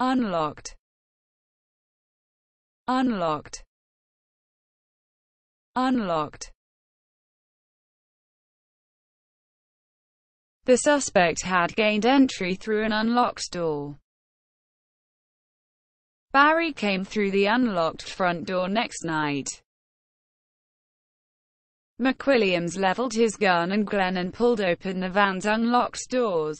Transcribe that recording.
unlocked unlocked unlocked The suspect had gained entry through an unlocked door. Barry came through the unlocked front door next night. McWilliams leveled his gun and Glennon pulled open the van's unlocked doors.